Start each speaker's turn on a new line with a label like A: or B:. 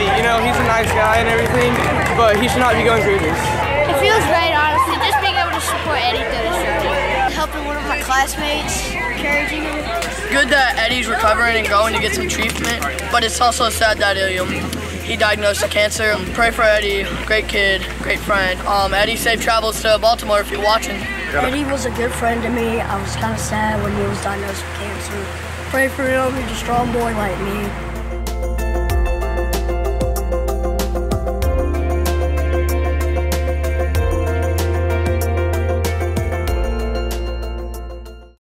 A: you know he's a nice guy and everything, but he should not be going through this.
B: It feels right, honestly, just being able to support Eddie through this journey. Helping one of my classmates, encouraging him.
C: Good that Eddie's recovering and going to get some treatment, but it's also sad that he, um, he diagnosed with cancer. Um, pray for Eddie, great kid, great friend. Um, Eddie, safe travels to Baltimore if you're watching.
D: Eddie was a good friend to me. I was kind of sad when he was diagnosed with cancer. Pray for him. He's a strong boy like me.